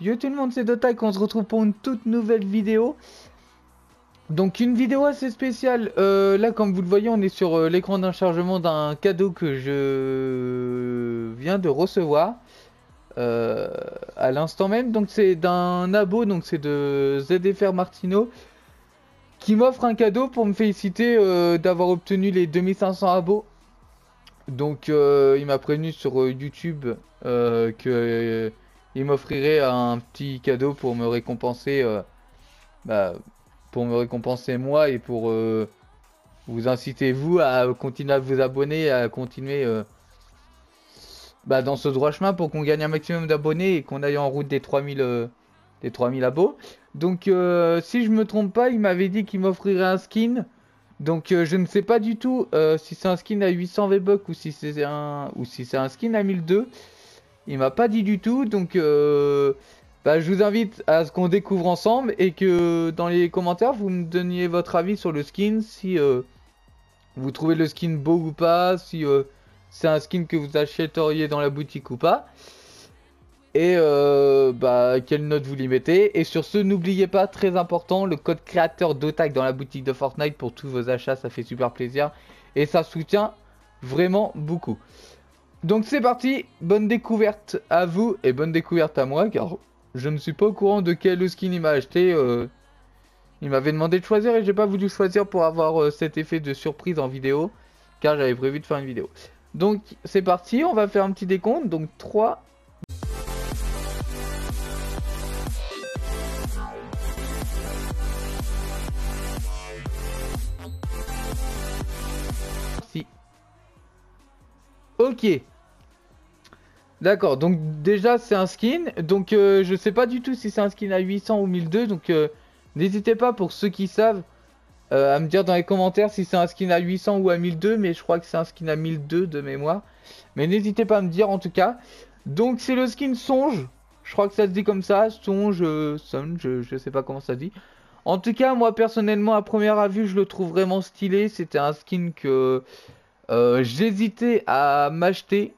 Yo tout le monde, c'est Dotak, on se retrouve pour une toute nouvelle vidéo. Donc une vidéo assez spéciale, euh, là comme vous le voyez on est sur euh, l'écran d'un chargement d'un cadeau que je viens de recevoir euh, à l'instant même. Donc c'est d'un abo, donc c'est de ZFR Martino qui m'offre un cadeau pour me féliciter d'avoir obtenu les 2500 abos. Donc il m'a prévenu sur YouTube que il m'offrirait un petit cadeau pour me récompenser, euh, bah, pour me récompenser moi et pour euh, vous inciter vous à continuer à vous abonner, à continuer euh, bah, dans ce droit chemin pour qu'on gagne un maximum d'abonnés et qu'on aille en route des 3000 des 3000 abos. Donc si je me trompe pas, il m'avait dit qu'il m'offrirait un skin. Donc je ne sais pas du tout si c'est un skin à 800 V-Bucks ou si c'est un ou si c'est un skin à 1002. Il m'a pas dit du tout, donc euh, bah, je vous invite à ce qu'on découvre ensemble et que dans les commentaires vous me donniez votre avis sur le skin, si euh, vous trouvez le skin beau ou pas, si euh, c'est un skin que vous achèteriez dans la boutique ou pas. Et bah, quelle note vous lui mettez. Et sur ce, n'oubliez pas, très important, le code créateur d'Otak dans la boutique de Fortnite pour tous vos achats, ça fait super plaisir. Et ça soutient vraiment beaucoup. Donc c'est parti, bonne découverte à vous et bonne découverte à moi car je ne suis pas au courant de quel skin il m'a acheté. Euh, il m'avait demandé de choisir et j'ai pas voulu choisir pour avoir euh, cet effet de surprise en vidéo car j'avais prévu de faire une vidéo. Donc c'est parti, on va faire un petit décompte. Donc 3, Ok. D'accord, donc déjà c'est un skin. Donc euh, je sais pas du tout si c'est un skin à 800 ou 1002. Donc euh, n'hésitez pas pour ceux qui savent euh, à me dire dans les commentaires si c'est un skin à 800 ou à 1002. Mais je crois que c'est un skin à 1002 de mémoire. Mais n'hésitez pas à me dire en tout cas. Donc c'est le skin Songe. Je crois que ça se dit comme ça. Songe, Songe, je, je sais pas comment ça se dit. En tout cas, moi personnellement, à première vue, je le trouve vraiment stylé. C'était un skin que euh, j'hésitais à m'acheter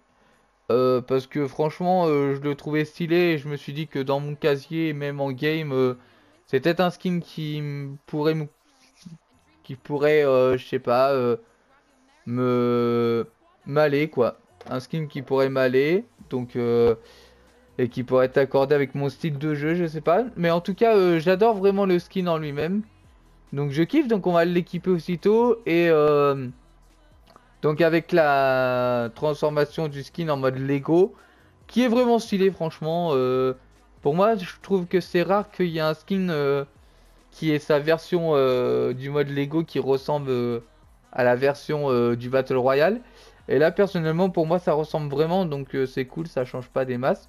euh, parce que franchement euh, je le trouvais stylé et je me suis dit que dans mon casier même en game c'était un skin qui pourrait me qui pourrait je sais pas me m'aller quoi. Un skin qui pourrait m'aller donc et qui pourrait être accordé avec mon style de jeu je sais pas. Mais en tout cas j'adore vraiment le skin en lui-même. Donc je kiffe donc on va l'équiper aussitôt et donc avec la transformation du skin en mode Lego, qui est vraiment stylé franchement. Euh, pour moi, je trouve que c'est rare qu'il y ait un skin euh, qui est sa version euh, du mode Lego qui ressemble à la version du Battle Royale. Et là, personnellement, pour moi, ça ressemble vraiment, donc c'est cool, ça change pas des masses.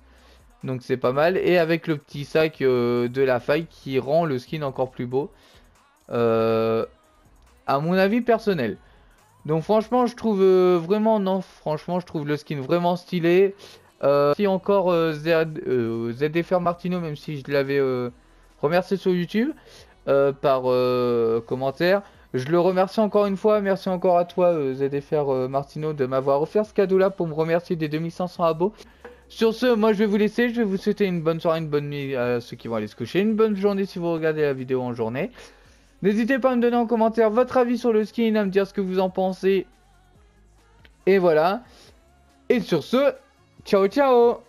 Donc c'est pas mal. Et avec le petit sac de la faille qui rend le skin encore plus beau. à mon avis personnel. Donc franchement, je trouve euh, vraiment, non, franchement, je trouve le skin vraiment stylé. Euh, si encore euh, euh ZDFR Martino, même si je l'avais remercié sur YouTube par commentaire. Je le remercie encore une fois. Merci encore à toi, ZDFR Martino, de m'avoir offert ce cadeau-là pour me remercier des 2500 abos. Sur ce, moi je vais vous laisser. Je vais vous souhaiter une bonne soirée, une bonne nuit à ceux qui vont aller se coucher. Une bonne journée si vous regardez la vidéo en journée. N'hésitez pas à me donner en commentaire votre avis sur le skin, à me dire ce que vous en pensez. Et voilà. Et sur ce, ciao ciao